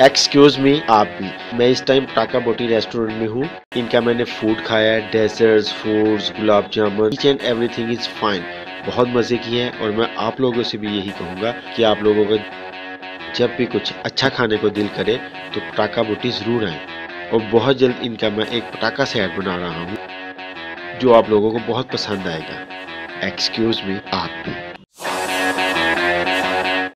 Excuse me आप भी। मैं इस टाइम टाका बोटी रेस्टोरेंट में हूँ। इनका मैंने फ़ूड खाया है desserts foods gulab jamun each and everything is fine बहुत मज़े की है और मैं आप लोगों से भी यही कहूँगा कि आप लोगों को जब भी कुछ अच्छा खाने को दिल करे तो टाका बोटी ज़रूर आए। और बहुत जल्द इनका मैं एक पटाखा से ऐड बना रहा हूँ, जो आप लोगों को बहुत पसंद आएगा। एक्सक्यूज मी आप भी।